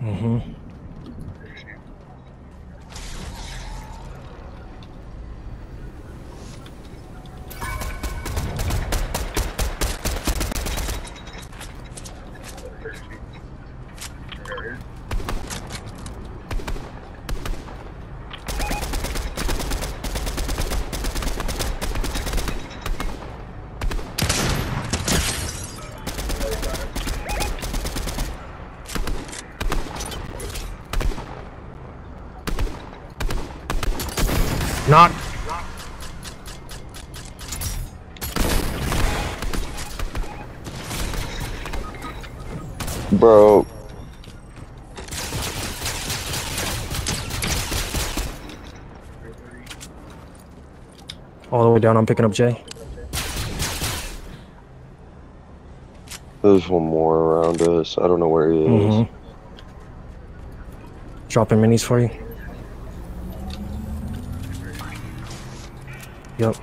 Mm-hmm. Knock. Bro. All the way down. I'm picking up Jay. There's one more around us. I don't know where he is. Mm-hmm. Dropping minis for you. Yep.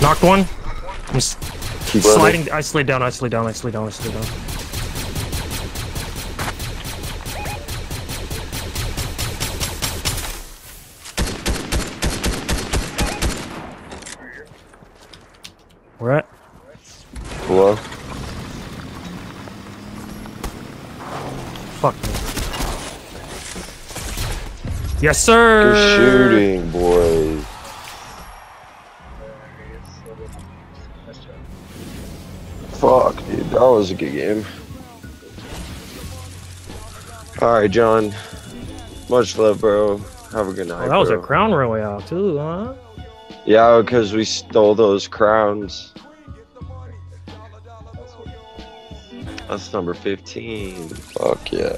Knocked one. I'm s- Keep running. sliding. I slid down. I slid down. I slid down. I slid down. Where at? Hello? Fuck me. Yes, sir. Good shooting, boys. Fuck, dude. That was a good game. Alright, John. Much love, bro. Have a good oh, night. Oh, that was a bro. crown royale too, huh? Yeah, because we stole those crowns. That's number 15. Fuck yeah.